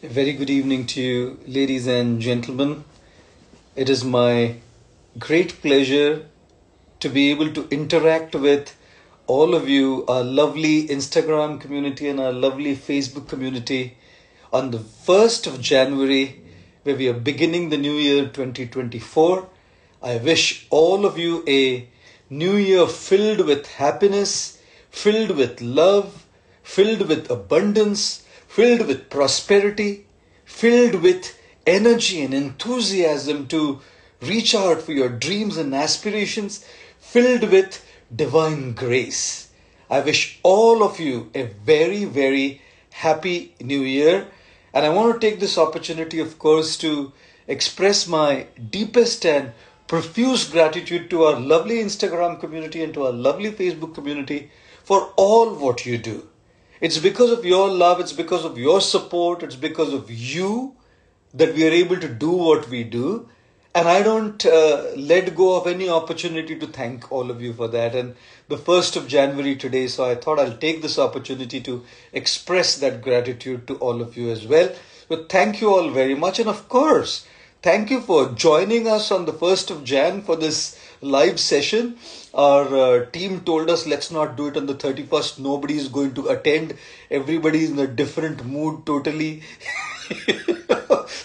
A very good evening to you, ladies and gentlemen. It is my great pleasure to be able to interact with all of you, our lovely Instagram community and our lovely Facebook community on the 1st of January, where we are beginning the new year 2024. I wish all of you a new year filled with happiness, filled with love, filled with abundance, filled with prosperity, filled with energy and enthusiasm to reach out for your dreams and aspirations, filled with divine grace. I wish all of you a very, very happy new year. And I want to take this opportunity, of course, to express my deepest and profuse gratitude to our lovely Instagram community and to our lovely Facebook community for all what you do. It's because of your love, it's because of your support, it's because of you that we are able to do what we do and I don't uh, let go of any opportunity to thank all of you for that. And the 1st of January today, so I thought I'll take this opportunity to express that gratitude to all of you as well. So thank you all very much. And of course, thank you for joining us on the 1st of Jan for this live session. Our uh, team told us let's not do it on the 31st. Nobody is going to attend. Everybody is in a different mood totally.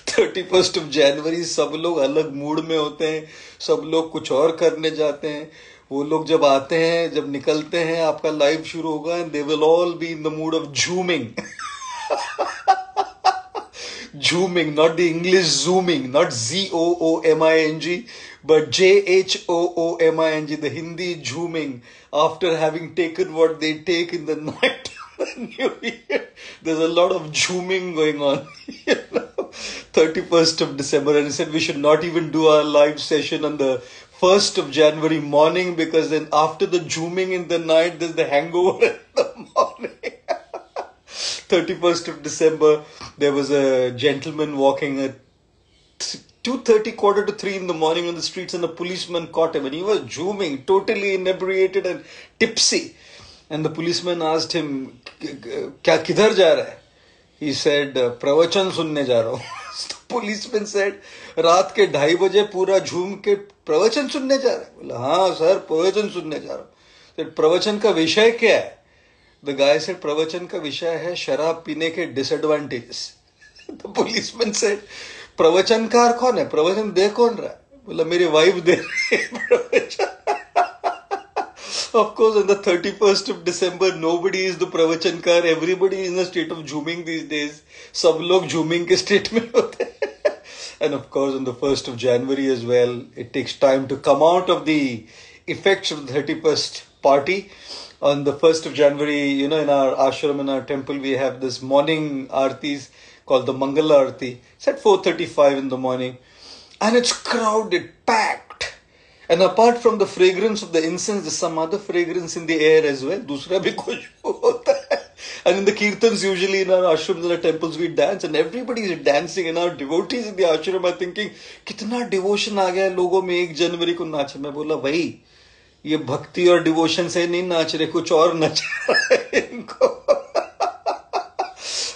Thirty first of January सब लोग अलग mood में होते हैं सब लोग कुछ और करने जाते हैं वो लोग जब आते हैं जब निकलते हैं आपका लाइव शुरू होगा and they will all be in the mood of jhuming jhuming not the English zooming not G O O M I N G but J H O O M I N G, the Hindi zooming after having taken what they take in the night of the New Year. There's a lot of zooming going on. You know? 31st of December and he said we should not even do our live session on the 1st of January morning because then after the zooming in the night there's the hangover in the morning. 31st of December there was a gentleman walking at 2.30 quarter to 3 in the morning on the streets and a policeman caught him and he was zooming totally inebriated and tipsy and the policeman asked him क्या किधर जा रहा है he said प्रवचन सुनने जा रहा हूँ पुलिसमैन सेड रात के ढाई बजे पूरा झूम के प्रवचन सुनने जा रहा है बोला हाँ सर प्रवचन सुनने जा रहा हूँ प्रवचन का विषय क्या है द गाय सेड प्रवचन का विषय है शराब पीने के डिसएडवांटेजेस द पुलिसमैन सेड प्रवचनकार कौन है प्रवचन दे कौन रहा है बोला मेरी वाइफ दे रही है प्रवचन of course, on the 31st of December, nobody is the pravachan Everybody is in a state of zooming these days. Sab log zooming ke state mein hote And of course, on the 1st of January as well, it takes time to come out of the effects of the 31st party. On the 1st of January, you know, in our ashram, in our temple, we have this morning artis called the Mangala Arti. It's at 4.35 in the morning. And it's crowded, packed and apart from the fragrance of the incense, there's some other fragrance in the air as well. दूसरा भी खुशबू होता है. And in the kirtans, usually in our ashrams and our temples, we dance, and everybody is dancing. And our devotees in the ashram are thinking, कितना devotion आ गया है लोगों में एक जनवरी को नाचे. मैं बोला भाई ये भक्ति और डिवोशन से नहीं नाच रहे कुछ और नचा इनको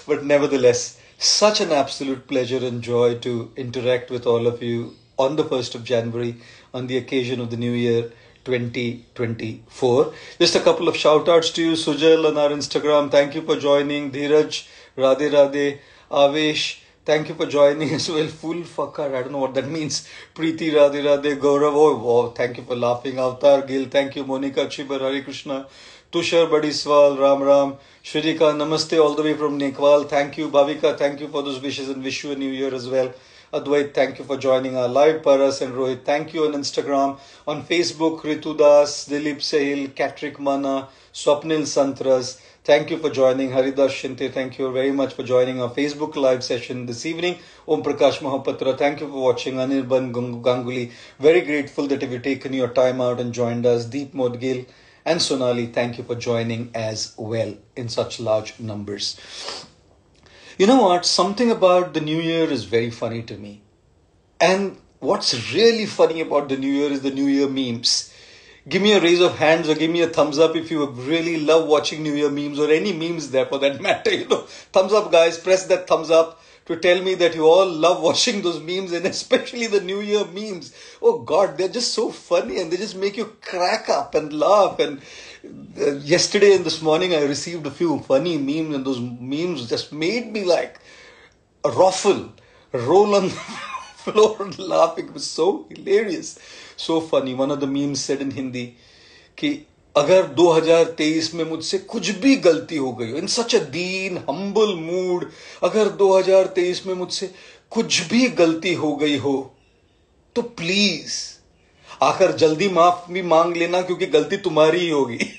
but nevertheless such an absolute pleasure and joy to interact with all of you on the 1st of January on the occasion of the new year 2024. Just a couple of shout outs to you, Sujal on our Instagram. Thank you for joining. Dheeraj, Radhe Radhe, Avesh. Thank you for joining as well. Full fucker. I don't know what that means. Preeti Radhe Radhe, Gaurav. Oh, wow. Thank you for laughing. Avatar Gil. Thank you. Monica Chibar, Hari Krishna. Tushar बडिसवाल Ram Ram. Shrika namaste all the way from Nekwal thank you Bhavika thank you for those wishes and wish you new year as well Advait thank you for joining our live Paras and Rohit thank you on Instagram on Facebook Ritudas Dilip Sahil Katrik Mana Swapnil Santras thank you for joining Haridas Shinde thank you very much for joining our Facebook live session this evening Om Prakash Mahapatra thank you for watching Anirban Ganguly very grateful that you taken your time out and join Jasdeep Modgil and Sonali, thank you for joining as well in such large numbers. You know what? Something about the new year is very funny to me. And what's really funny about the new year is the new year memes. Give me a raise of hands or give me a thumbs up if you really love watching new year memes or any memes there for that matter. You know, thumbs up, guys. Press that thumbs up to tell me that you all love watching those memes and especially the New Year memes. Oh God, they're just so funny and they just make you crack up and laugh. And uh, yesterday and this morning, I received a few funny memes, and those memes just made me like ruffle, roll on the floor laughing. It was so hilarious, so funny. One of the memes said in Hindi, कि अगर 2023 में मुझसे कुछ भी गलती हो गई हो इन सच अ दीन हम्बल मूड अगर 2023 में मुझसे कुछ भी गलती हो गई हो तो प्लीज़ आकर जल्दी माफ़ भी मांग लेना क्योंकि गलती तुम्हारी ही होगी।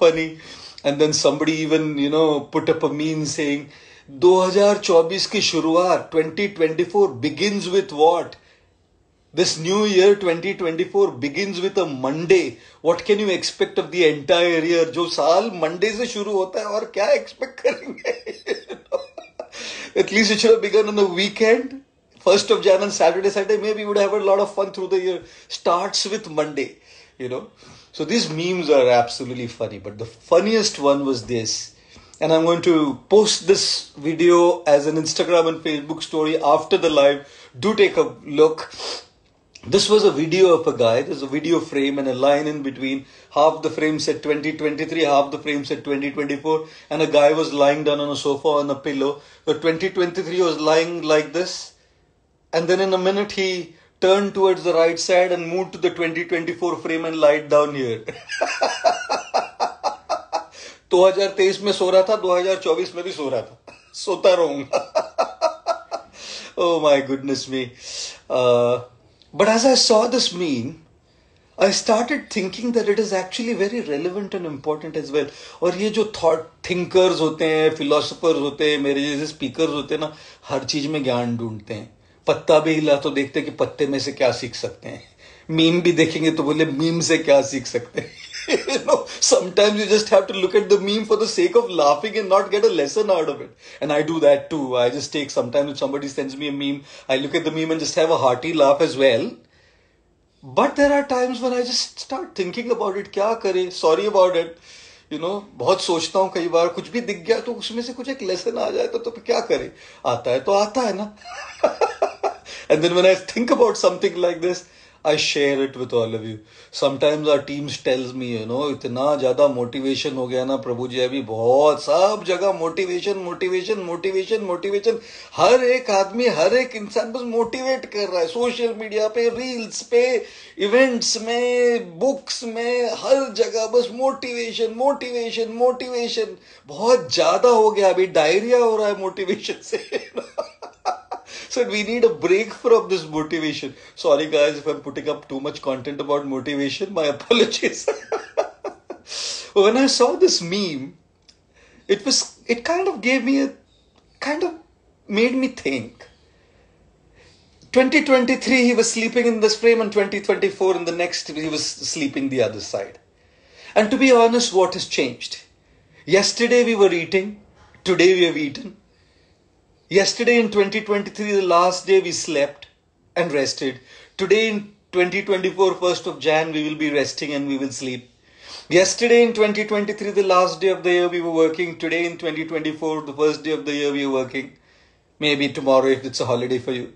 Funny. And then somebody even, you know, put up a meme saying 2024 की शुरुआत 2024 begins with what? this new year 2024 begins with a Monday. What can you expect of the entire year? जो साल Monday से शुरू होता है और क्या expect करेंगे? At least it should have begun on the weekend. First of Jan and Saturday, Saturday, maybe would have a lot of fun through the year. Starts with Monday, you know. So these memes are absolutely funny. But the funniest one was this. And I'm going to post this video as an Instagram and Facebook story after the live. Do take a look this was a video of a guy. There's a video frame and a line in between. Half the frame said 2023, half the frame said 2024, and a guy was lying down on a sofa on a pillow. The 2023 was lying like this, and then in a minute he turned towards the right side and moved to the 2024 frame and lied down here. 2023 में सो रहा था 2024 में भी सो रहा था सोता रहूंगा oh my goodness me uh, but as I saw this meme, I started thinking that it is actually very relevant and important as well. और ये जो thought thinkers होते हैं philosophers होते हैं मेरे जैसे speakers होते हैं ना हर चीज़ में ज्ञान ढूंढते हैं पत्ता भी हिला तो देखते हैं कि पत्ते में से क्या सीख सकते हैं मीम भी देखेंगे तो बोले मीम से क्या सीख सकते हैं sometimes you just have to look at the meme for the sake of laughing and not get a lesson out of it. And I do that too. I just take sometimes if somebody sends me a meme, I look at the meme and just have a hearty laugh as well. But there are times when I just start thinking about it. क्या करे? Sorry about it. You know, बहुत सोचता हूँ कई बार कुछ भी दिख गया तो उसमें से कुछ एक लेसन आ जाए तो तो क्या करे आता है तो आता है ना and then when I think about something like this I share it with all of you. Sometimes our teams tells me, you know, इतना ज़्यादा मोटिवेशन हो गया ना प्रभु जी अभी बहुत सब जगह मोटिवेशन मोटिवेशन मोटिवेशन मोटिवेशन हर एक आदमी हर एक इंसान बस मोटिवेट कर रहा है। सोशल मीडिया पे रील्स पे इवेंट्स में बुक्स में हर जगह बस मोटिवेशन मोटिवेशन मोटिवेशन बहुत ज़्यादा हो गया। अभी डायरिया हो रहा है मोटिवेशन से। so we need a break from this motivation. Sorry guys if I'm putting up too much content about motivation. My apologies. when I saw this meme, it was it kind of gave me a kind of made me think. 2023 he was sleeping in this frame and 2024 in the next he was sleeping the other side. And to be honest, what has changed? Yesterday we were eating, today we have eaten. Yesterday in 2023, the last day we slept and rested. Today in 2024, 1st of Jan, we will be resting and we will sleep. Yesterday in 2023, the last day of the year, we were working. Today in 2024, the first day of the year, we are working. Maybe tomorrow if it's a holiday for you.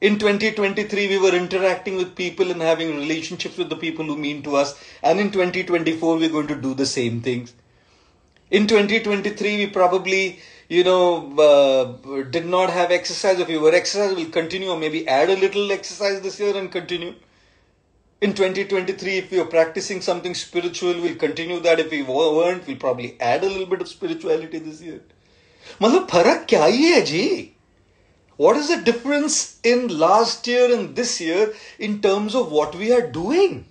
In 2023, we were interacting with people and having relationships with the people who mean to us. And in 2024, we're going to do the same things. In 2023, we probably you know, uh, did not have exercise, if you were exercise, will continue or maybe add a little exercise this year and continue. In 2023, if you're practicing something spiritual, we'll continue that. If we weren't, we'll probably add a little bit of spirituality this year. मतलब फर्क क्या ही है जी What is the difference in last year and this year in terms of what we are doing?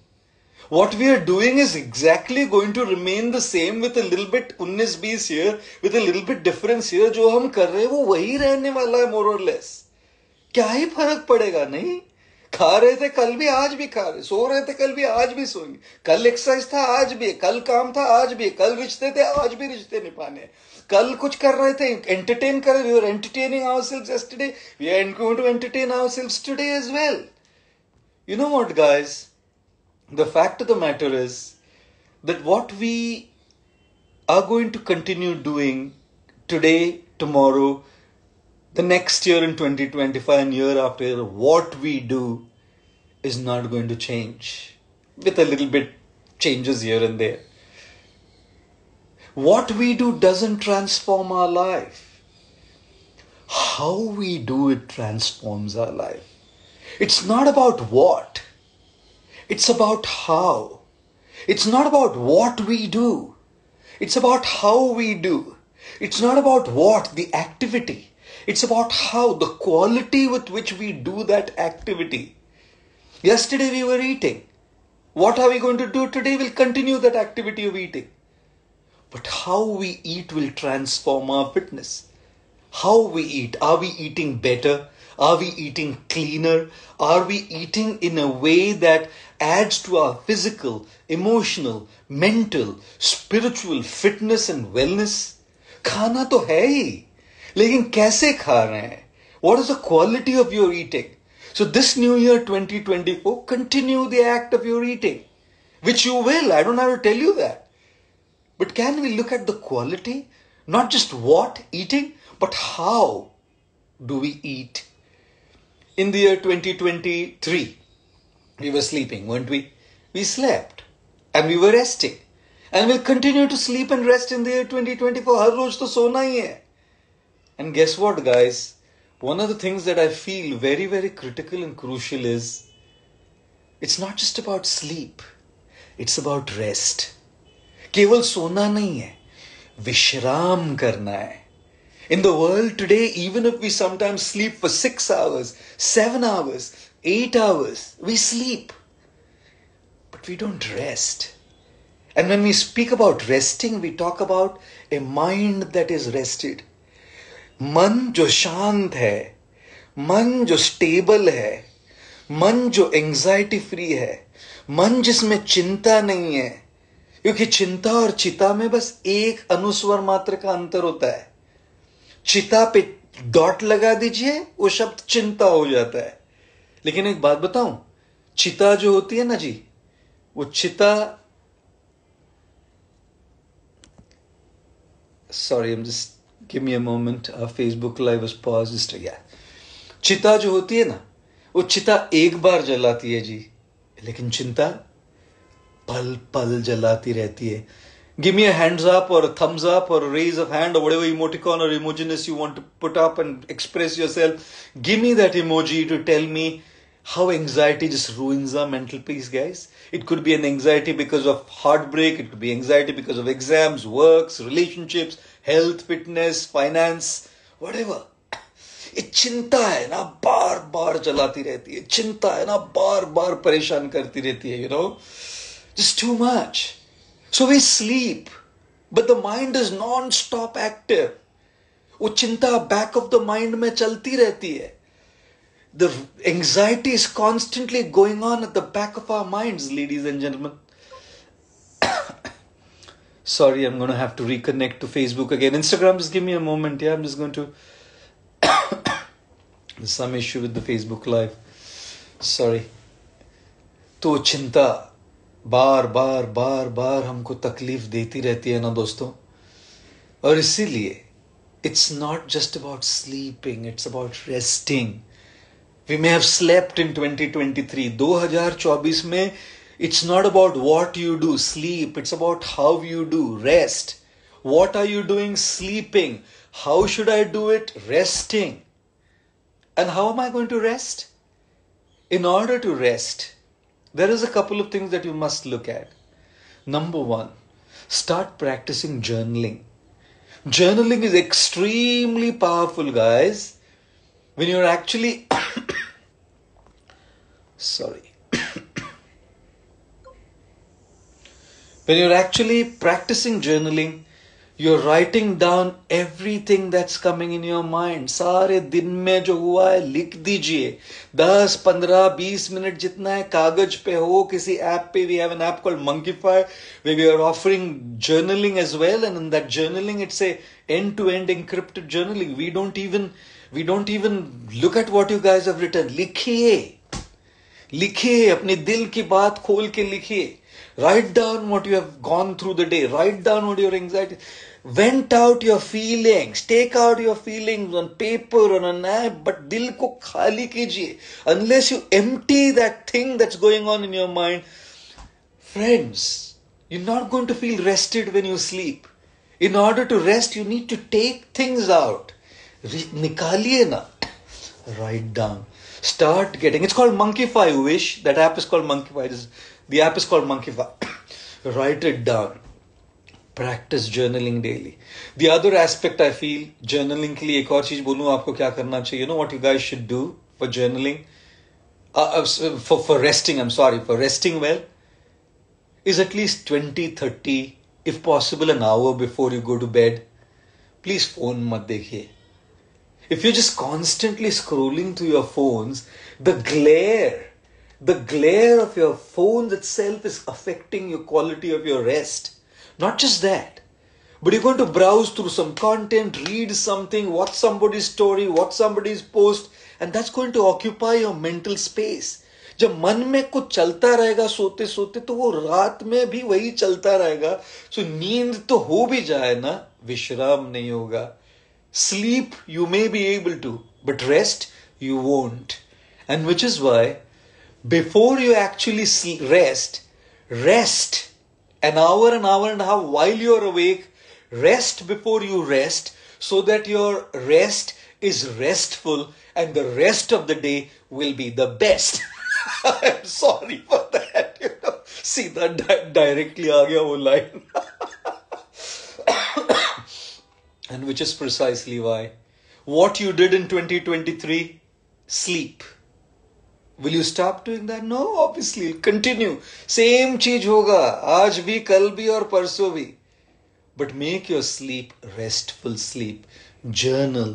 What we are doing is exactly going to remain the same with a little bit 19-20 here with a little bit difference here. जो हम कर रहे हैं, वो वही रहने वाला है मोर और लेस क्या ही फ़र्क पड़ेगा? नहीं। खा रहे थे, कल भी, आज भी खा रहे। सो रहे थे, कल भी, आज भी सोएँगे। कल एक्सरसाइज था, आज भी। कल काम था, आज भी। कल रिश्ते थे, आज भी रिश्ते निभाने कल कुछ कर रहे थे एंटरटेन कर we are entertaining ourselves yesterday we are going to entertain ourselves today as well you know what guys the fact of the matter is that what we are going to continue doing today, tomorrow, the next year in 2025 and year after year, what we do is not going to change. With a little bit changes here and there. What we do doesn't transform our life. How we do it transforms our life. It's not about what, it's about how. It's not about what we do, it's about how we do. It's not about what, the activity. It's about how, the quality with which we do that activity. Yesterday we were eating. What are we going to do today? We'll continue that activity of eating. But how we eat will transform our fitness. How we eat. Are we eating better? Are we eating cleaner? Are we eating in a way that adds to our physical, emotional, mental, spiritual fitness and wellness? खाना तो है ही लेकिन कैसे खा रहे हैं What is the quality of your eating? So this new year 2024, continue the act of your eating, which you will. I don't have to tell you that. But can we look at the quality? Not just what eating, but how do we eat? In the year 2023, we were sleeping, weren't we? We slept and we were resting. And we'll continue to sleep and rest in the year 2024. हर रोज तो सोना ही है. And guess what, guys? One of the things that I feel very, very critical and crucial is it's not just about sleep, it's about rest. केवल सोना नहीं है विश्राम करना है in the world today, even if we sometimes sleep for six hours, seven hours, eight hours, we sleep. But we don't rest. And when we speak about resting, we talk about a mind that is rested. मन जो शांत है मन जो stable है मन जो anxiety free है मन जिसमें चिंता नहीं है क्योंकि चिंता और चिता में बस एक अनुस्वर मात्र का अंतर होता है चिता पे डॉट लगा दीजिए वो शब्द चिंता हो जाता है लेकिन एक बात बताऊँ, चिता जो होती है ना जी, वो चिता sorry um just give me a moment Facebook live pause just चिता जो होती है ना, वो चिता एक बार जलाती है जी, लेकिन चिंता पल पल जलाती रहती है। गिव मी हैंड्स अप और थम्स अप और raise of hand way emoticon और emojis you want to put up and express yourself give me that emoji to tell me how anxiety just ruins our mental peace, guys. It could be an anxiety because of heartbreak, it could be anxiety because of exams, works, relationships, health, fitness, finance, whatever. ये चिंता है ना बार बार चलाती रहती है चिंता है ना बार बार परेशान करती रहती है you know just too much so we sleep, but the mind is non-stop active. वो चिंता बैक ऑफ़ द माइंड में चलती रहती है the anxiety is constantly going on at the back of our minds, ladies and gentlemen. Sorry, I'm going to have to reconnect to Facebook again. Instagram, just give me a moment. Yeah, I'm just going to. There's some issue with the Facebook Live. Sorry. तो चिंता बार बार बार बार हमको तकलीफ देती रहती है ना दोस्तों और इसीलिए it's not just about sleeping it's about resting we may have slept in 2023 2024 में it's not about what you do sleep it's about how you do rest what are you doing sleeping how should I do it resting and how am I going to rest in order to rest there is a couple of things that you must look at. Number one, start practicing journaling. Journaling is extremely powerful, guys. When you're actually, sorry. When you're actually practicing journaling you're writing down everything that's coming in your mind. sare din mein jo hua hai likh dijiye 10 15 20 minute jitna hai kagaj pe ho kisi app pe we have an app called Monkify where we are offering journaling as well and in that journaling it's a end to end encrypted journaling. We don't even we don't even look at what you guys have written. likhiye लिखिए अपने दिल की बात खोल के लिखिए write down what you have gone through the day write down what your anxiety went out your feelings take out your feelings on paper on an app but दिल को खाली कीजिए। Unless you empty that thing that's going on in your mind friends you not going to feel rested when you sleep in order to rest you need to take things out निकालिए ना। Write down start getting it's called Monkify wish that app is called Monkify this, the app is called Monkify write it down. Practice journaling daily. The other aspect i feel journaling ke liye ek you know what you guys should do for journaling? Uh, uh, for resting i'm sorry for resting well is at least 20 30 if possible an hour before you go to bed. Please phone mat if you're just constantly scrolling through your phones the glare the glare of your phones itself is affecting your quality of your rest not just that, but you're going to browse through some content, read something, watch somebody's story, watch somebody's post, and that's going to occupy your mental space. जब मन में कुछ चलता रहेगा सोते सोते तो वो रात में भी वही चलता रहेगा सो नींद तो हो भी जाए ना विश्राम नहीं होगा Sleep you may be able to, but rest you won't. And which is why, before you actually rest, rest an hour, an hour and a half while you're awake. Rest before you rest so that your rest is restful and the rest of the day will be the best. I'm sorry for that. You know? See, that di- directly aa gaya line. and which is precisely why what you did in 2023 sleep Will you stop doing that? No, obviously. Continue. Same चीज होगा आज भी कल भी और परसों भी but make your sleep restful sleep journal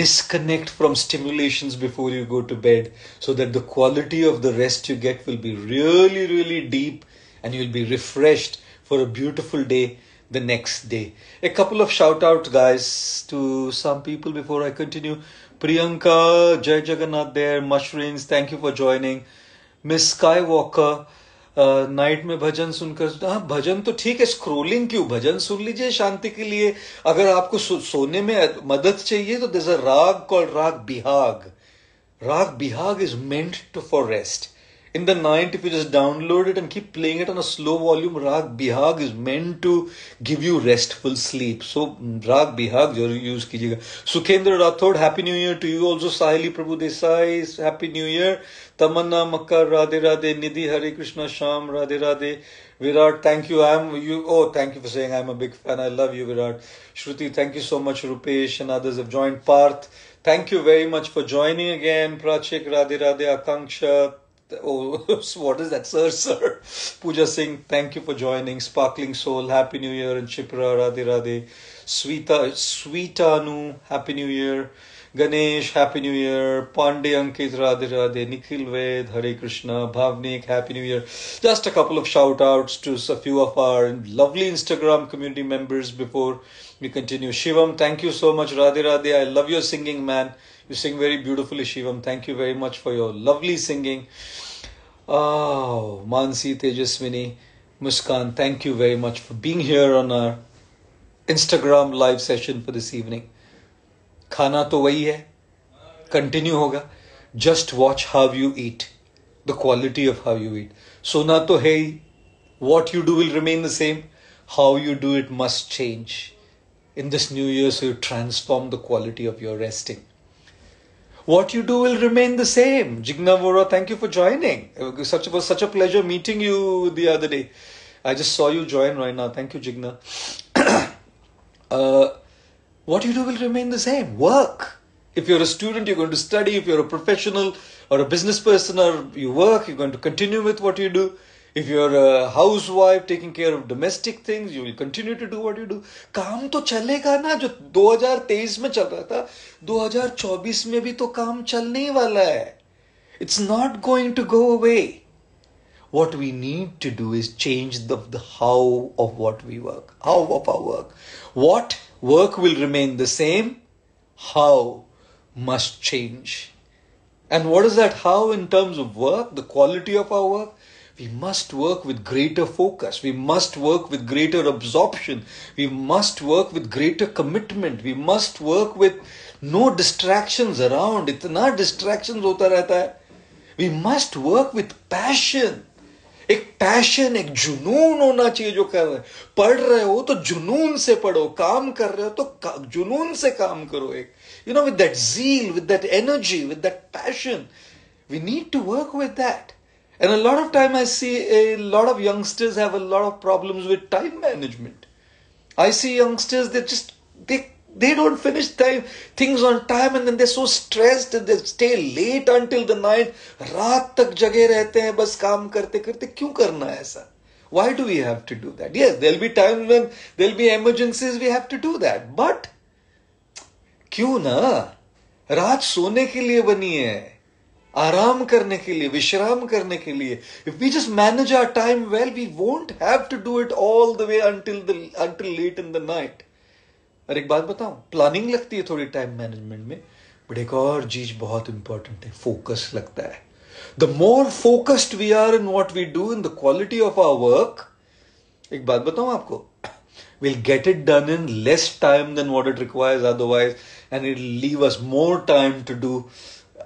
disconnect from stimulations before you go to bed so that the quality of the rest you get will be really really deep and you'll be refreshed for a beautiful day the next day a couple of shout outs guys to some people before i continue Priyanka, Jai Jagannath there, Mushrooms, thank you for joining. Miss Skywalker, night uh, में भजन सुनकर हाँ भजन तो ठीक है scrolling क्यों भजन सुन लीजिए शांति के लिए अगर आपको सो, सोने में मदद चाहिए तो दिस अ राग call Raag Bihag Raag Bihag is meant to for rest in the night if you just download it and keep playing it on a slow volume rag bihag is meant to give you restful sleep so rag bihag जरूर use कीजिएगा Sukhendra Rathore happy new year to you also sahili prabhu desai happy new year tamanna makkar radhe radhe nidhi hare krishna sham radhe radhe virat thank you i'm you oh thank you for saying i'm a big fan i love you virat shruti thank you so much rupesh and others have joined parth thank you very much for joining again prachik radhe radhe akanksha Oh, what is that, sir? Sir, Pooja Singh, thank you for joining. Sparkling Soul, Happy New Year, and Chipra, Radhe Radhe. Sweeta, Sweetanu, Happy New Year. Ganesh, Happy New Year. Pandey Ankit, Radhe Radhe. Nikhil Ved, Hare Krishna. Bhavnik, Happy New Year. Just a couple of shout outs to a few of our lovely Instagram community members before we continue. Shivam, thank you so much, Radhe Radhe. I love your singing, man. You sing very beautifully, Shivam. Thank you very much for your lovely singing. Oh, Mansi Tejaswini, Muskan, thank you very much for being here on our Instagram live session for this evening. खाना तो वही है continue होगा just watch how you eat the quality of how you eat सोना तो है ही what you do will remain the same. How you do it must change. In this new year, so you transform the quality of your resting what you do will remain the same. Jigna Vora, thank you for joining. It was such, it was such a pleasure meeting you the other day. I just saw you join right now. Thank you, Jigna. uh, what you do will remain the same. Work. If you're a student, you're going to study. If you're a professional or a business person or you work, you're going to continue with what you do If you're a housewife taking care of domestic things, you will continue to do what you do. काम तो चलेगा ना जो 2023 में चल रहा था 2024 में भी तो काम चलने ही वाला है It's not going to go away. What we need to do is change the, the how of what we work, how of our work. What work will remain the same, how must change. And what is that how in terms of work, the quality of our work? we must work with greater focus. We must work with greater absorption. We must work with greater commitment. We must work with no distractions around. इतना distractions होता रहता है. We must work with passion. एक passion एक जुनून होना चाहिए जो कर रहे पढ़ रहे हो तो जुनून से पढ़ो काम कर रहे हो तो जुनून से काम करो एक you know with that zeal with that energy with that passion we need to work with that And a lot of time I see a lot of youngsters have a lot of problems with time management. I see youngsters that just they they don't finish time things on time and then they're so stressed and they stay late until the night रात तक जगे रहते हैं बस काम करते करते क्यों करना है ऐसा why do we have to do that yes there'll be times when there'll be emergencies we have to do that but क्यों ना रात सोने के लिए बनी है आराम करने के लिए, विश्राम करने के लिए। If we just manage our time well we won't have to do it all the way until the until late in the night और एक बात बताऊँ प्लानिंग लगती है थोड़ी टाइम मैनेजमेंट में बट एक और चीज़ बहुत इंपॉर्टेंट है फोकस लगता है। The more focused we are in what we do in the quality of our work एक बात बताऊँ आपको, we'll get it done in less time than what it requires otherwise, and it'll leave us more time to do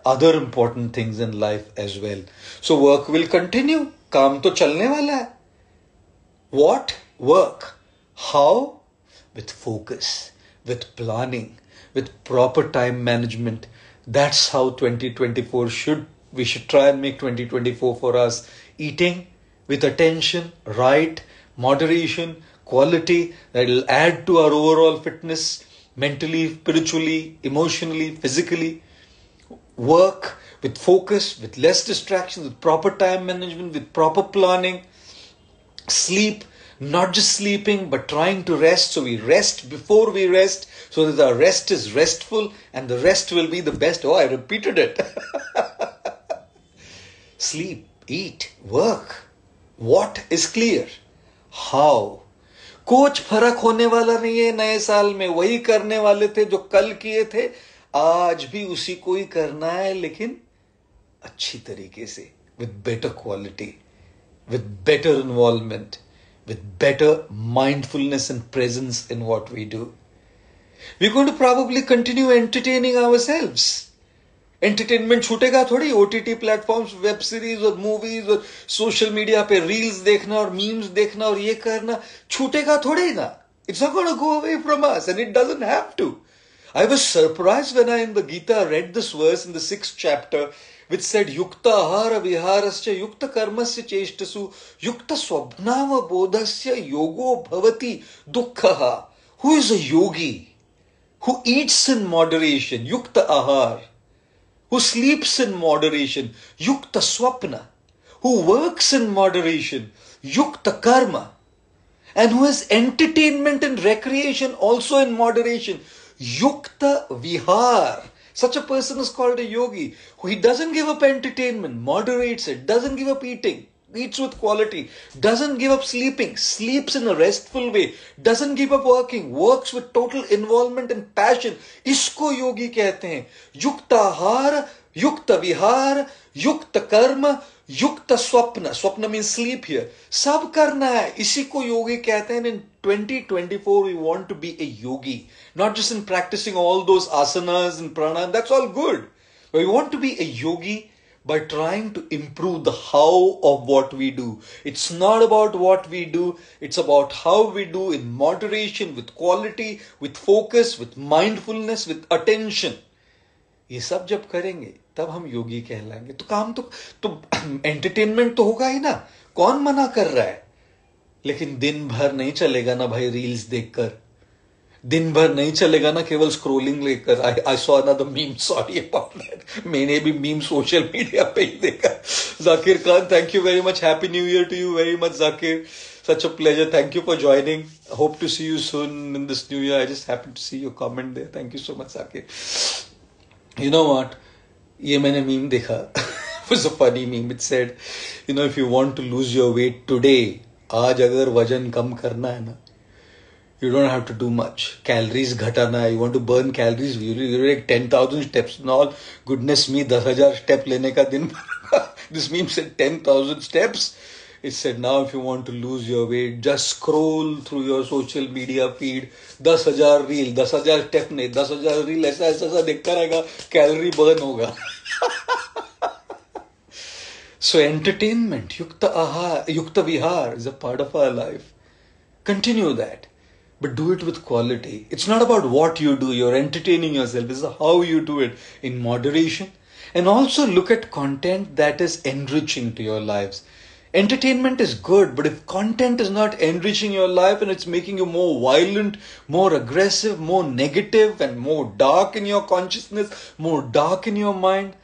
other important things in life as well. So work will continue. काम तो चलने वाला है. What? Work. How? With focus, with planning, with proper time management. That's how 2024 should, we should try and make 2024 for us. Eating with attention, right, moderation, quality that will add to our overall fitness mentally, spiritually, emotionally, physically work with focus, with less distractions, with proper time management, with proper planning, sleep, not just sleeping, but trying to rest. So we rest before we rest, so that our rest is restful and the rest will be the best. Oh, I repeated it. sleep, eat, work. What is clear? How? कुछ फर्क होने वाला नहीं है नए साल में वही करने वाले थे जो कल किए थे आज भी उसी को ही करना है, लेकिन अच्छी तरीके से with better quality with better involvement with better mindfulness and presence in what we do we going to probably continue entertaining ourselves entertainment छूटेगा थोड़ी ओटीटी प्लेटफॉर्म वेब सीरीज़ और मूवीज़ और सोशल मीडिया पे रील्स देखना और memes देखना और ये करना छूटेगा थोड़ी ना. It's not go away from us and it doesn't have to I was surprised when I in the Gita read this verse in the sixth chapter, which said, Yukta ahara viharasya yukta karmasya cheshtasu yukta swabnava bodhasya yogo bhavati. Who is a yogi? Who eats in moderation, yukta ahar. Who sleeps in moderation, yukta swapna. Who works in moderation, yukta karma. And who has entertainment and recreation also in moderation, Yukta Vihar. Such a person is called a yogi. He doesn't give up entertainment, moderates it, doesn't give up eating, eats with quality, doesn't give up sleeping, sleeps in a restful way, doesn't give up working, works with total involvement and passion. इसको योगी कहते हैं युक्ताहार युक्त विहार युक्त कर्म युक्त स्वप्न स्वप्न mean sleep here सब करना है इसी को योगी कहते हैं इन 2024 we want to be a yogi not just in practicing all those asanas and pranayam that's all good but we want to be a yogi by trying to improve the how of what we do it's not about what we do it's about how we do in moderation with quality with focus with mindfulness with attention ये सब जब करेंगे तब हम योगी कहलाएँगे तो काम तो तो एंटरटेनमेंट तो होगा ही ना कौन मना कर रहा है लेकिन दिन भर नहीं चलेगा ना भाई रील्स देखकर। दिन भर नहीं चलेगा ना केवल स्क्रोलिंग लेकर। आई आई सॉ ना मीम सॉरी मैंने भी मीम सोशल मीडिया पे ही देखा। Zakir Khan thank you very much happy new year to you very much Zakir. Such a pleasure thank you for joining hope to see you soon in this new year I just happy to see you comment there thank you so much Zakir. You know what ये मैंने meme देखा। Funny meme it said you know if you want to lose your weight today आज अगर वज़न कम करना है ना you don't have to do much calories घटाना है you want to burn calories ten thousand steps knoll goodness me दस हज़ार स्टेप लेने का दिन दिस मीन से ten thousand steps it said now if you want to lose your weight just scroll through your social media feed दस हज़ार reel दस हज़ार स्टेप नहीं, दस हज़ार रील ऐसा ऐसा ऐसा देखता रहेगा कैलरी बर्न होगा। so entertainment yukta aha yukta vihar is a part of our life. Continue that. But do it with quality. It's not about what you do. You're entertaining yourself. It's how you do it in moderation. And also look at content that is enriching to your lives. Entertainment is good, but if content is not enriching your life and it's making you more violent, more aggressive, more negative, and more dark in your consciousness, more dark in your mind,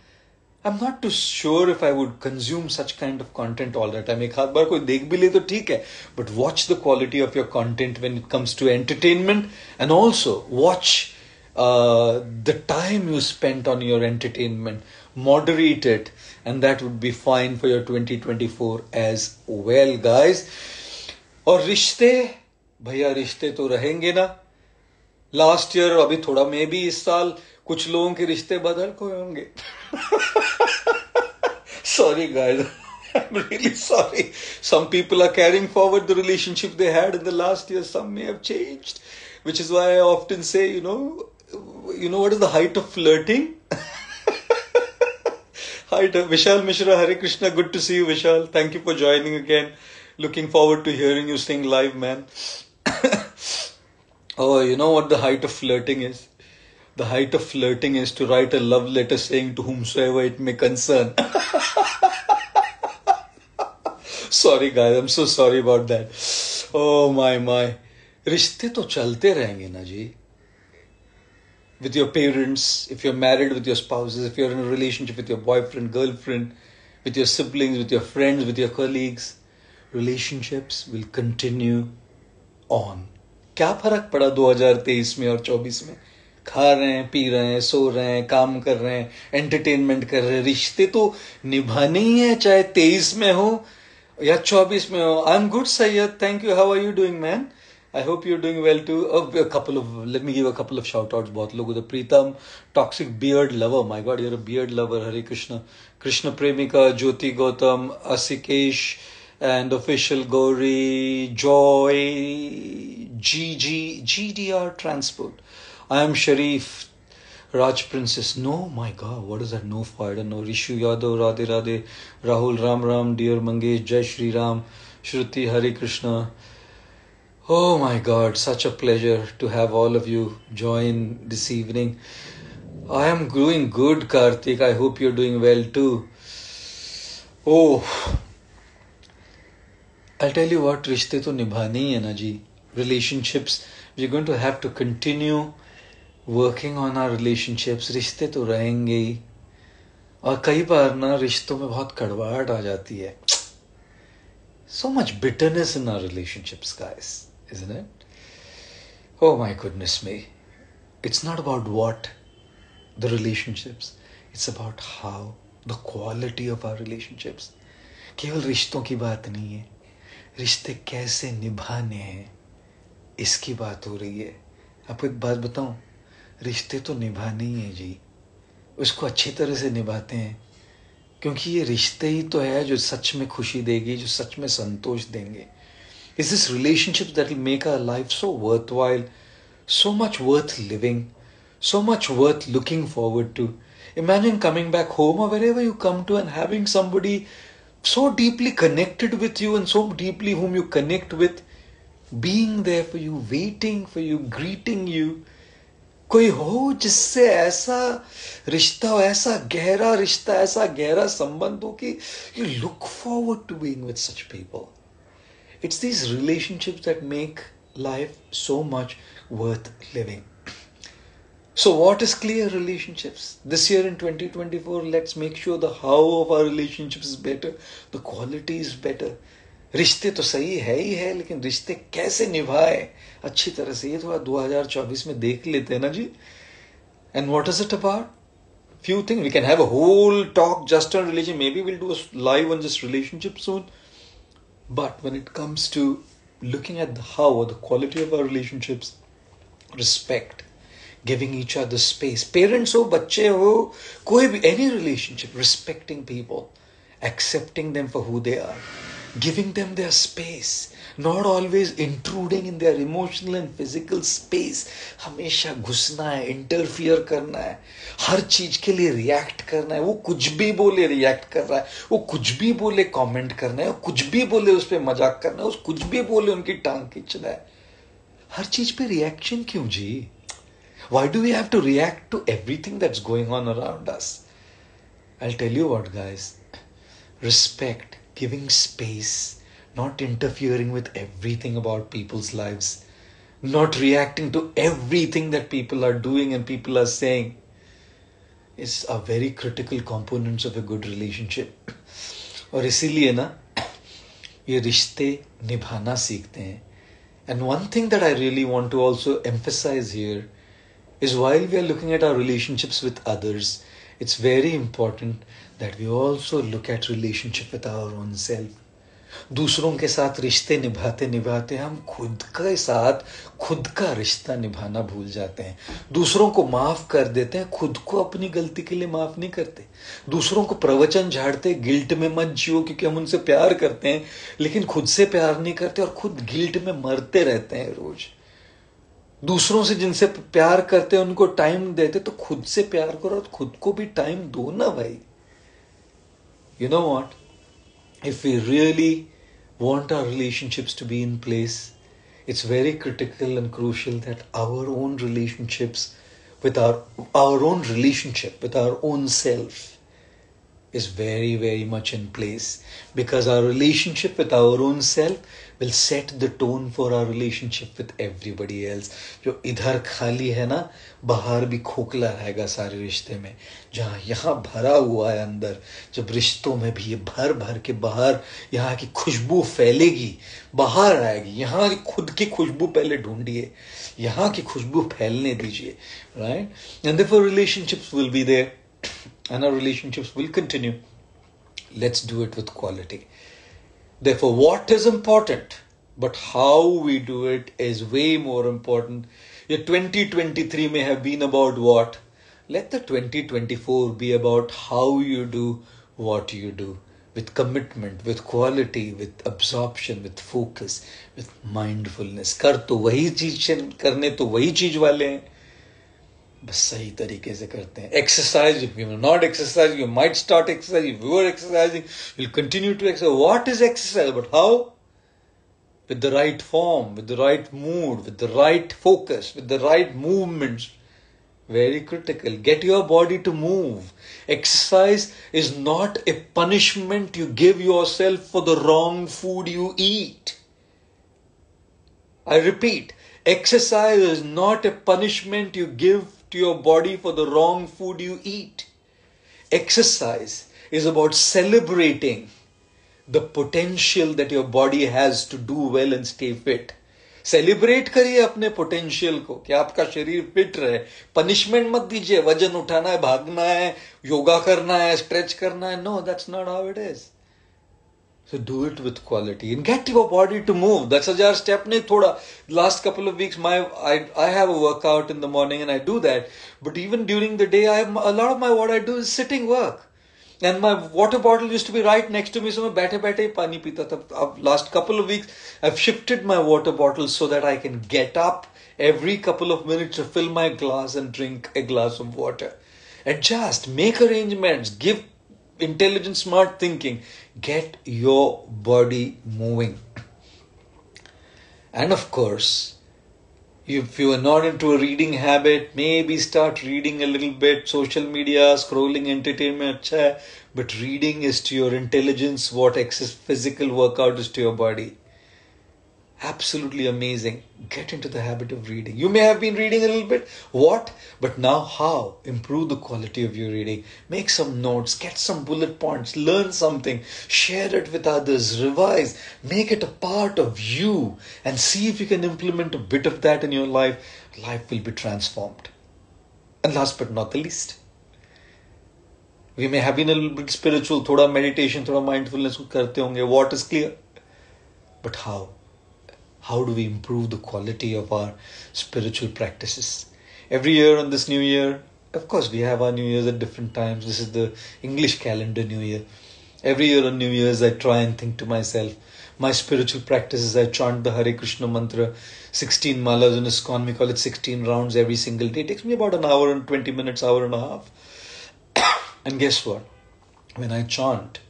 I'm not too sure if I would consume such kind of content all the time. एक हाथ बार कोई देख भी ले तो ठीक है, but watch the quality of your content when it comes to entertainment, and also watch uh, the time you spent on your entertainment moderate it and that would be fine for your 2024 as well guys और रिश्ते भैया रिश्ते तो रहेंगे ना last year अभी थोड़ा मे भी इस साल कुछ लोगों के रिश्ते बदल को होंगे sorry guys i'm really sorry some people are carrying forward the relationship they had in the last year some may have changed which is why i often say you know you know what is the height of flirting Hi, Vishal Mishra, Hare Krishna. Good to see you, Vishal. Thank you for joining again. Looking forward to hearing you sing live, man. oh, you know what the height of flirting is? The height of flirting is to write a love letter saying to whomsoever it may concern. sorry, guys. I'm so sorry about that. Oh, my, my. रिश्ते तो चलते रहेंगे ना जी with your parents, if you're married with your spouses, if you're in a relationship with your boyfriend, girlfriend, with your siblings, with your friends, with your colleagues, relationships will continue on. क्या फर्क पड़ा 2023 में और 24 में खा रहे हैं, P रहे हैं, सो रहे हैं, काम कर रहे हैं एंटरटेनमेंट कर रहे हैं, रिश्ते तो निभाने ही है, चाहे तेईस में हो या चौबीस में हो। I am good Syed thank you how are you doing man I hope you doing well to couple of let me give a couple of shout out बहुत लोग Pritam toxic beard lover my god you're a beard lover Hare Krishna Krishna Premika Jyoti Gautam Asikesh and official Gauri Joy ji G G D R transport I am Sharif, Raj Princess. No, my God, what is that? No for I don't know. Rishu Yadav, Radhe Radhe, Rahul Ram Ram, dear Mangesh, Jai Shri Ram, Shruti Hari Krishna. Oh my God, such a pleasure to have all of you join this evening. I am doing good, Karthik. I hope you're doing well too. Oh, I'll tell you what, rishte to nibhani. Relationships, we're going to have to continue working on our relationships रिश्ते तो रहेंगे ही। और कई बार ना रिश्तों में बहुत कड़वाहट आ जाती है। So much bitterness in our relationships guys isn't it oh my goodness me it's not about what the relationships it's about how the quality of our relationships केवल रिश्तों की बात नहीं है। रिश्ते कैसे निभाने हैं, इसकी बात हो रही है। आपको एक बात बताऊँ? रिश्ते तो निभाने ही है जी। उसको अच्छी तरह से निभाते हैं। क्योंकि ये रिश्ते ही तो है जो सच में खुशी देगी, जो सच में संतोष देंगे। Is this relationship that will make a life so worth while so much worth living so much worth looking forward to imagine coming back home और ever you come to and having somebody so deeply connected with you and so deeply whom you connect with being there for you waiting for you greeting you कोई हो जिससे ऐसा रिश्ता हो, ऐसा गहरा रिश्ता, ऐसा गहरा संबंध हो कि you look forward to being with such people it's these relationship that make life so much worth living so what is clear relationship this year in twenty twenty four let's make sure the how of our relationship is better the quality is better रिश्ते तो सही है ही है, लेकिन रिश्ते कैसे निभाए? अच्छी तरह से, ये थोड़ा 2024 में देख लेते हैं ना जी। And what is it about few thing we can have a whole talk just on relation may be will do live on just relationship soon but when it comes to looking at how the quality of our relationships respect giving each our the space parents हो बच्चे हो कोई भी any relationship respecting people accepting them for who they are giving them their space not always intruding in their emotional and physical space हमेशा घुसना है interfere करना है हर चीज़ के लिए रिएक्ट करना है वो कुछ भी बोले रिएक्ट कर रहा है वो कुछ भी बोले कमेंट करना है कुछ भी बोले उस पर मज़ाक करना है उस कुछ भी बोले उनकी टांग खींचना है हर चीज़ पे रिएक्शन क्यों जी Why do we have to react to everything that's going on around us? I'll tell you what, guys. Respect, giving space, not interfering with everything about people's lives, not reacting to everything that people are doing and people are saying is a very critical components of a good relationship. और इसीलिए ना ये रिश्ते निभाना सीखते हैं And one thing that I really want to also emphasize here is while we are looking at our relationships with others, it's very important that we also look at relationship with our own self दूसरों के साथ रिश्ते निभाते निभाते हम खुद के साथ खुद का रिश्ता निभाना भूल जाते हैं। दूसरों को माफ़ कर देते हैं, खुद को अपनी गलती के लिए माफ़ नहीं करते। दूसरों को प्रवचन झाड़ते, गिल्ट में मत जियो क्योंकि हम उनसे प्यार करते हैं, लेकिन खुद से प्यार नहीं करते और खुद गिल्ट में मरते रहते हैं रोज। दूसरों से जिनसे प्यार करते हैं, उनको टाइम देते तो खुद से प्यार करो और खुद को भी टाइम दो ना भाई। you know what? If we really want our relationships to be in place, it's very critical and crucial that our own relationships with our our own relationship with our own self is very very much in place because our relationship with our own self will set the tone for our relationship with everybody else जो इधर खाली है ना, बाहर भी खोखला रहेगा सारे रिश्ते में। जहाँ यहाँ भरा हुआ है अंदर, जब रिश्तों में भी ये भर भर के बाहर, यहाँ की खुशबू फैलेगी, बाहर आएगी। यहाँ खुद की खुशबू पहले ढूंढिए, यहाँ की खुशबू फैलने दीजिए right and for relationships will be there and our relationships will continue let's do it with quality Therefore, what is important, but how we do it is way more important. Your 2023 may have been about what? Let the 2024 be about how you do what you do with commitment, with quality, with absorption, with focus, with mindfulness. कर तो वही चीज करने तो वही चीज वाले हैं बस सही तरीके से करते हैं exercise if you not exercise you might start exercise if you are exercising will continue to exercise what is exercise but how with the right form, with the right mood, with the right focus, with the right movements. Very critical. Get your body to move. Exercise is not a punishment you give yourself for the wrong food you eat. I repeat, exercise is not a punishment you give to your body for the wrong food you eat. Exercise is about celebrating the potential that your body has to do well and stay fit. Celebrate करिए अपने potential को कि आपका शरीर fit रहे punishment मत दीजिए वज़न उठाना है भागना है योगा करना है स्ट्रेच करना है no that's not how it is So do it with quality and get your body to move. That's a jar step nahi thoda. Last couple of weeks, my I I have a workout in the morning and I do that. But even during the day, I have a lot of my what I do is sitting work. And my water bottle used to be right next to me, so मैं बैठे बैठे ही पानी पीता था. Last couple of weeks, I've shifted my water bottle so that I can get up every couple of minutes to fill my glass and drink a glass of water. Adjust, make arrangements, give intelligent, smart thinking. Get your body moving. And of course, if you are not into a reading habit, maybe start reading a little bit. Social media, scrolling, entertainment, but reading is to your intelligence what excess physical workout is to your body. Absolutely amazing. Get into the habit of reading. You may have been reading a little bit. What? But now how? Improve the quality of your reading. Make some notes. Get some bullet points. Learn something. Share it with others. Revise. Make it a part of you. And see if you can implement a bit of that in your life. Life will be transformed. And last but not the least, we may have been a little bit spiritual, thoda meditation, thoda mindfulness honge. What is clear? But how? How do we improve the quality of our spiritual practices every year on this new year of course we have our new years at different times this is the english calendar new year Every year on New Year's, I try and think to myself, my spiritual practices, I chant the Hare Krishna mantra, 16 malas in ISKCON, we call it 16 rounds every single day. It takes me about an hour and 20 minutes, hour and a half. and guess what? When I chant,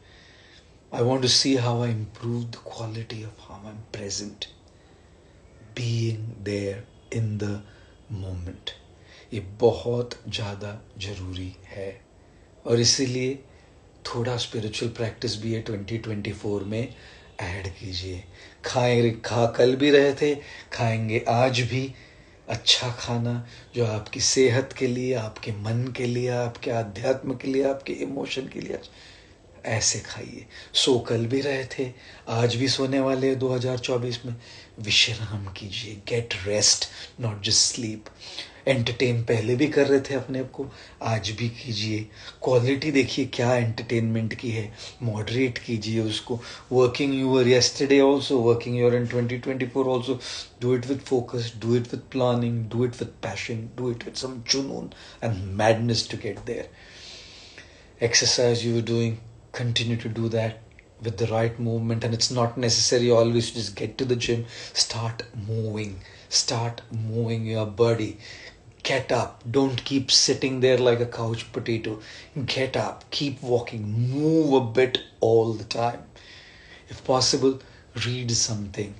I want to see how I improve the quality of how I'm present, being there in the moment. ये बहुत ज़्यादा ज़रूरी है। और इसीलिए थोड़ा spiritual practice भी है 2024 में ऐड कीजिए। खाए, खा, कल भी रहे थे, खाएँगे आज भी। अच्छा खाना जो आपकी सेहत के लिए, आपके मन के लिए, आपके अध्यात्म के लिए, आपके इमोशन के लिए ऐसे खाइए। सो कल भी रहे थे, आज भी सोने वाले 2024 में। विश्राम कीजिए get rest not just sleep entertain पहले भी कर रहे थे अपने आप को, आज भी कीजिए। क्वालिटी देखिए क्या एंटरटेनमेंट की है। मॉडरेट कीजिए उसको। Working your yesterday also working your in twenty twenty four also do it with focus do it with planning do it with passion do it with some जुनून and madness to get there exercise you doing continue to do that with the right movement and it's not necessary always just get to the gym start moving start moving your body Get up. Don't keep sitting there like a couch potato. Get up. Keep walking. Move a bit all the time. If possible, read something.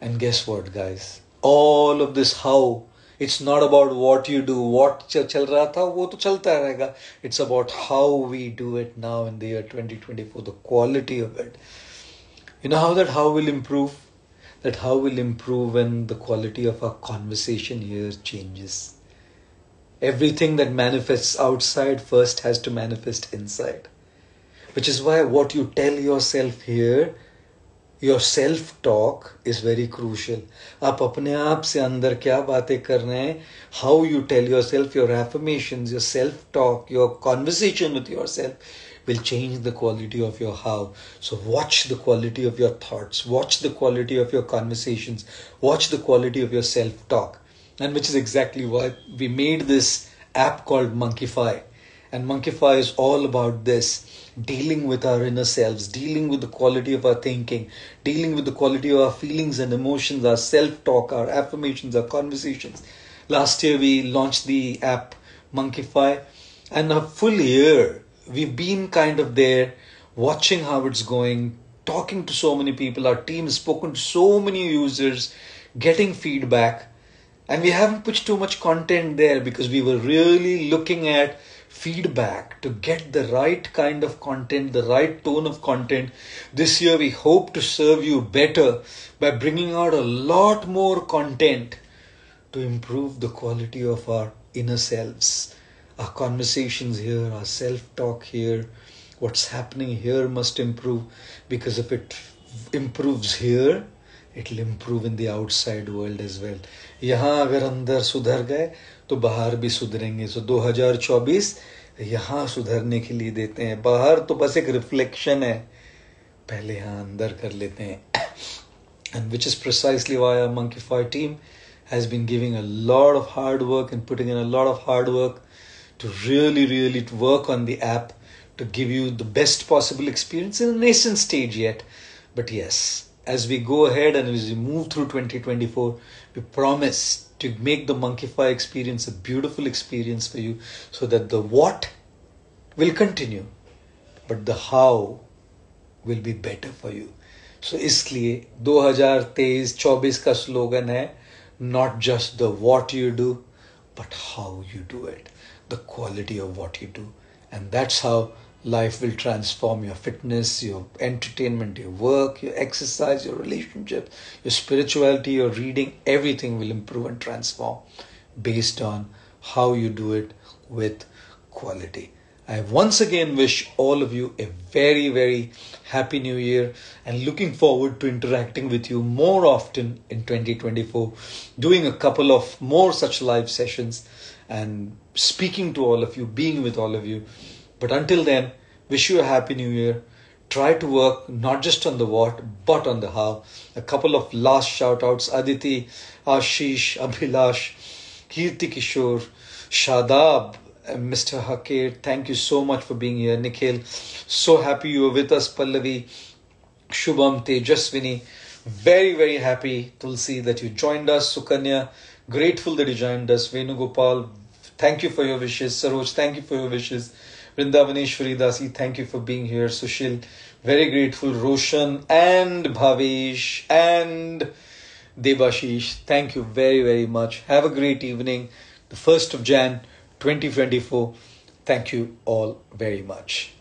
And guess what, guys? All of this how it's not about what you do. What chal raha tha wo to chalta rahega. It's about how we do it now in the year 2024 the quality of it. You know how that how will improve? That how will improve when the quality of our conversation here changes. Everything that manifests outside first has to manifest inside. Which is why what you tell yourself here, your self talk is very crucial आप अपने आप से अंदर क्या बातें कर रहे हैं? How you tell your self your affirmation your self talk your conversation with your self will change the quality of your how so watch the quality of your thoughts watch the quality of your conversation watch the quality of your self talk and which is exactly we made this app called मंकीफाई And Monkify is all about this dealing with our inner selves, dealing with the quality of our thinking, dealing with the quality of our feelings and emotions, our self talk, our affirmations, our conversations. Last year we launched the app Monkify, and a full year we've been kind of there watching how it's going, talking to so many people. Our team has spoken to so many users, getting feedback and we haven't put too much content there because we were really looking at feedback to get the right kind of content, the right tone of content. This year, we hope to serve you better by bringing out a lot more content to improve the quality of our inner selves. Our conversations here, our self talk here, what's happening here must improve because if it improves here, it will improve in the outside world as well यहाँ अगर अंदर सुधर गए तो बाहर भी सुधरेंगे। सो 2024 यहाँ सुधरने के लिए देते हैं। बाहर तो बस एक रिफ्लेक्शन है। पहले यहाँ अंदर कर लेते हैं। And which is precisely why Monkeyfy team has been giving a lot of hard work and putting in a lot of hard work to really really to work on the app to give you the best possible experience in nascent stage yet but yes as we go ahead and we move through twenty twenty four we promised to make the Monkify experience a beautiful experience for you so that the what will continue but the how will be better for you. So isliye 2023-24 का slogan है not just the what you do but how you do it. The quality of what you do. And that's how life will transform your fitness, your entertainment, your work, your exercise, your relationship, your spirituality, your reading, everything will improve and transform based on how you do it with quality. I once again wish all of you a very, very happy new year and looking forward to interacting with you more often in 2024, doing a couple of more such live sessions and speaking to all of you, being with all of you. But until then, wish you a happy new year. Try to work not just on the what, but on the how. A couple of last shout outs Aditi, Ashish, Abhilash, Kirti Kishore, Shadab, Mr. Hakir, thank you so much for being here. Nikhil, so happy you were with us. Pallavi, Shubham, Tejaswini, very, very happy, Tulsi, that you joined us. Sukanya, grateful that you joined us. Venugopal, thank you for your wishes. Saroj, thank you for your wishes. Vrindavaneshwari Dasi, thank you for being here. Sushil, very grateful. Roshan and Bhavesh and Debashish, thank you very, very much. Have a great evening. The 1st of Jan 2024. Thank you all very much.